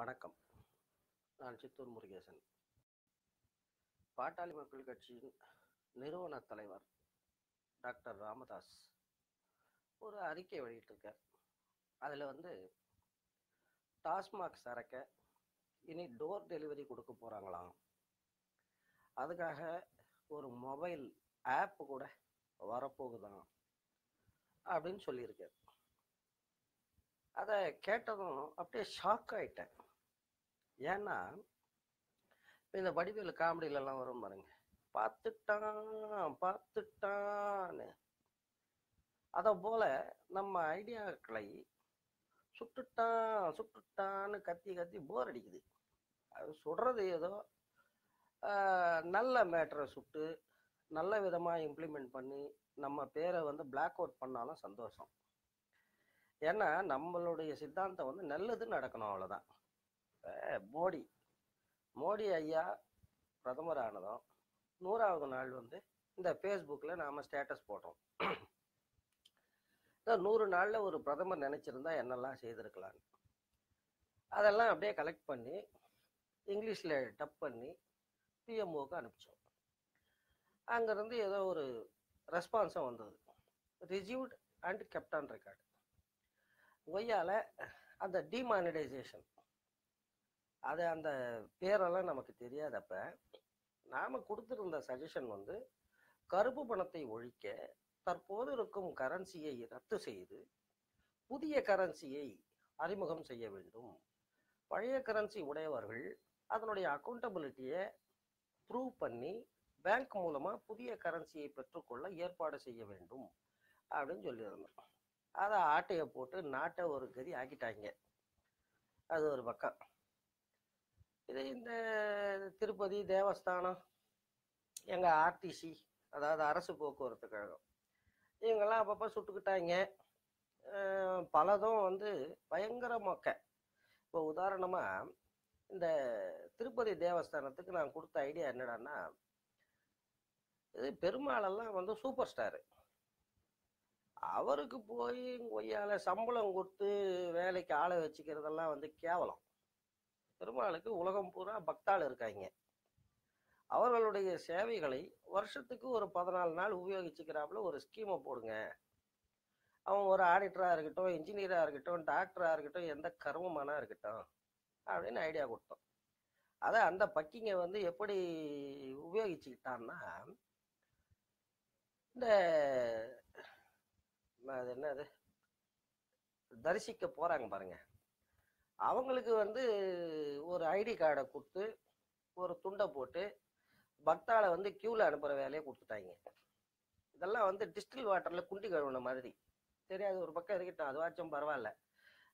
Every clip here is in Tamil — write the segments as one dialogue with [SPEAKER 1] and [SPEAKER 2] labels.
[SPEAKER 1] வணக்கம். நான் சித்தூர் முருகேசன். பாட்டாளி மக்கள் கட்சியின் நிறுவன தலைவர் டாக்டர் ராமதாஸ் ஒரு அறிக்கை வெளியிட்டிருக்கார். அதில் வந்து டாஸ்மாக் சரக்கை இனி டோர் டெலிவரி கொடுக்க போகிறாங்களாம் அதுக்காக ஒரு மொபைல் ஆப் கூட வரப்போகுதான் அப்படின்னு சொல்லியிருக்கார். அதை கேட்டதும் அப்படியே ஷாக் ஆயிட்டேன். ஏன்னா இந்த வடிவேலு காமெடியிலலாம் வரும் பாருங்க. பார்த்துட்டான் பார்த்துட்டான்னு. அதை போல நம்ம ஐடியாக்களை சுட்டுட்டான் சுட்டுட்டான்னு கத்தி கத்தி போர் அடிக்குது. அது சுடுறது ஏதோ நல்ல மேட்டரை சுட்டு நல்ல விதமாக இம்ப்ளிமெண்ட் பண்ணி நம்ம பேரை வந்து பிளாக் அவுட் பண்ணாலும் சந்தோஷம். ஏன்னா நம்மளுடைய சித்தாந்தம் வந்து நல்லது நடக்கணும் அவ்வளோதான் மோடி. மோடி ஐயா பிரதமர் ஆனதும் நூறாவது நாள் வந்து இந்த ஃபேஸ்புக்கில் நாம் ஸ்டேட்டஸ் போடுறோம் இந்த நூறு நாளில் ஒரு பிரதமர் நினச்சிருந்தா என்னெல்லாம் செய்திருக்கலான்னு அதெல்லாம் அப்படியே கலெக்ட் பண்ணி இங்கிலீஷில் டப் பண்ணி பிஎம்ஓக்கு அனுப்பிச்சோம். அங்கேருந்து ஏதோ ஒரு ரெஸ்பான்ஸும் வந்தது. Received and kept on record ஒய்யால அந்த டிமானிடைசேஷன் அது அந்த பேரெல்லாம் நமக்கு தெரியாதப்ப நாம் கொடுத்துருந்த சஜஷன் வந்து கருப்பு பணத்தை ஒழிக்க தற்போது இருக்கும் கரன்சியை ரத்து செய்து புதிய கரன்சியை அறிமுகம் செய்ய வேண்டும். பழைய கரன்சி உடையவர்கள் அதனுடைய அக்கௌண்டபிலிட்டியை ப்ரூவ் பண்ணி பேங்க் மூலமாக புதிய கரன்சியை பெற்றுக்கொள்ள ஏற்பாடு செய்ய வேண்டும் அப்படின்னு சொல்லியிருந்தோம். அதை ஆட்டையை போட்டு நாட்டை ஒரு கதி ஆக்கிட்டாங்க. அது ஒரு பக்கம். இது இந்த திருப்பதி தேவஸ்தானம் எங்கள் ஆர்டிசி அதாவது அரசு போக்குவரத்து கழகம். இவங்கெல்லாம் அப்பப்போ சுட்டுக்கிட்டாங்க பலதும் வந்து பயங்கர மொக்க. இப்போ உதாரணமாக இந்த திருப்பதி தேவஸ்தானத்துக்கு நான் கொடுத்த ஐடியா என்னடான்னா இது பெருமாளெல்லாம் வந்து சூப்பர் ஸ்டாரு. அவருக்கு போய் கொய்யால சம்பளம் கொடுத்து வேலைக்கு ஆளை வச்சுக்கிறதெல்லாம் வந்து கேவலம். பெருமாளுக்கு உலகம் பூரா பக்தாள் இருக்காங்க. அவர்களுடைய சேவைகளை வருஷத்துக்கு ஒரு பதினாலு நாள் உபயோகிச்சுக்கிறாப்புல ஒரு ஸ்கீமை போடுங்க. அவன் ஒரு ஆடிட்டராக இருக்கட்டும் இன்ஜினியராக இருக்கட்டும் டாக்டராக இருக்கட்டும் எந்த கர்மமானா இருக்கட்டும் அப்படின்னு ஐடியா கொடுத்தோம். அதை அந்த பக்கிங்க வந்து எப்படி உபயோகிச்சுக்கிட்டான்னா இந்த அது என்னது? தரிசிக்க போறாங்க பாருங்கள் அவங்களுக்கு வந்து ஒரு ஐடி கார்டை கொடுத்து ஒரு துண்டை போட்டு பக்தால வந்து கியூவில் அனுப்புகிற வேலையை கொடுத்துட்டாங்க. இதெல்லாம் வந்து டிஸ்டில் வாட்டரில் குண்டி கழுவுன மாதிரி. தெரியாது ஒரு பக்கம் இருக்கட்டும் அதுவாச்சும் பரவாயில்ல.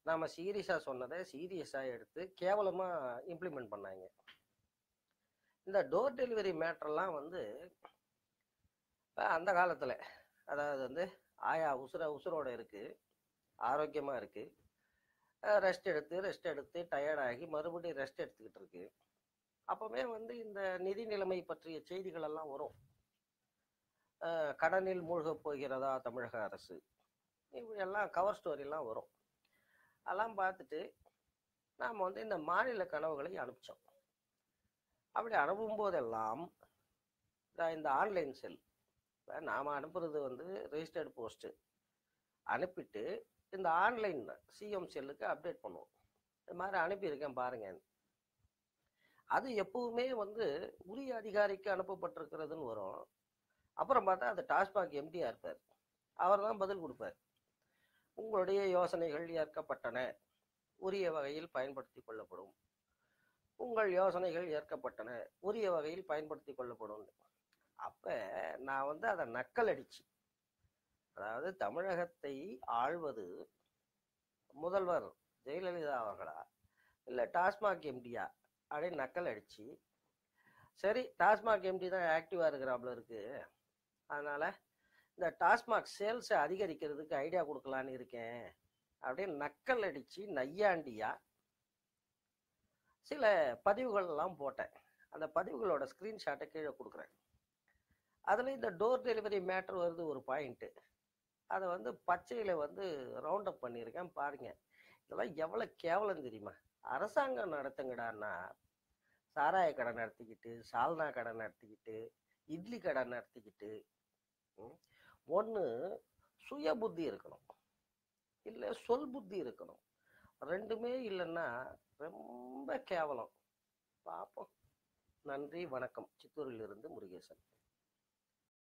[SPEAKER 1] நாம் சீரியஸாக சொன்னதை சீரியஸாக எடுத்து கேவலமாக இம்ப்ளிமெண்ட் பண்ணாங்க. இந்த டோர் டெலிவரி மேட்ரெல்லாம் வந்து அந்த காலத்தில் அதாவது வந்து ஆயா உசுர உசுரோட இருக்கு ஆரோக்கியமா இருக்கு. ரெஸ்ட் எடுத்து ரெஸ்ட் எடுத்து டயர்டாகி மறுபடியும் ரெஸ்ட் எடுத்துக்கிட்டு இருக்கு. அப்பவே வந்து இந்த நிதி நிலைமை பற்றிய செய்திகள் எல்லாம் வரும். கடனில் மூழ்கப் போகிறதா தமிழக அரசு? இப்படி எல்லாம் கவர் ஸ்டோரிலாம் வரும். அதெல்லாம் பார்த்துட்டு நாம் வந்து இந்த மாநில கனவுகளை அனுப்பிச்சோம். அப்படி அனுப்பும் போதெல்லாம் இந்த ஆன்லைன் செல் இப்போ நாம் அனுப்புறது வந்து ரெஜிஸ்டர்டு போஸ்ட்டு அனுப்பிட்டு இந்த ஆன்லைன் சிஎம் செல்லுக்கு அப்டேட் பண்ணுவோம். இது மாதிரி அனுப்பியிருக்கேன் பாருங்க. அது எப்பவுமே வந்து உரிய அதிகாரிக்கு அனுப்பப்பட்டிருக்கிறதுன்னு வரும். அப்புறம் பார்த்தா அது டாஸ்மாக் எம்டியா இருப்பார். அவர் தான் பதில் கொடுப்பார். உங்களுடைய யோசனைகள் ஏற்கப்பட்டன. உரிய வகையில் பயன்படுத்தி கொள்ளப்படும். உங்கள் யோசனைகள் ஏற்கப்பட்டன. உரிய வகையில் பயன்படுத்தி கொள்ளப்படும். அப்போ நான் வந்து அதை நக்கல் அடிச்சு அதாவது தமிழகத்தை ஆள்வது முதல்வர் ஜெயலலிதா அவர்களா? இல்லை டாஸ்மாக் எம்டியா அப்படின்னு நக்கல் அடிச்சு சரி டாஸ்மாக் எம்டி தான் ஆக்டிவாக இருக்கிறாப்புல இருக்கு. அதனால இந்த டாஸ்மாக் சேல்ஸை அதிகரிக்கிறதுக்கு ஐடியா கொடுக்கலான்னு இருக்கேன். அப்படின்னு நக்கல் அடித்து நையாண்டியா? சில பதிவுகள்லாம் போட்டேன். அந்த பதிவுகளோட ஸ்க்ரீன்ஷாட்டை கீழே கொடுக்குறேன். அதில் இந்த டோர் டெலிவரி மேட்ரு வருது ஒரு பாயிண்ட்டு அதை வந்து பச்சையில் வந்து ரவுண்ட் அப் பண்ணியிருக்கேன் பாருங்க. இதெல்லாம் எவ்வளோ கேவலம் தெரியுமா? அரசாங்கம் நடத்துங்கடான்னா சாராய கடை நடத்திக்கிட்டு சால்னா கடை நடத்திக்கிட்டு இட்லி கடை நடத்திக்கிட்டு ஒன்று சுய புத்தி இருக்கணும். இல்லை சொல் புத்தி இருக்கணும். ரெண்டுமே இல்லைன்னா ரொம்ப கேவலம். பார்ப்போம் நன்றி வணக்கம். சித்தூரிலிருந்து முருகேசன்.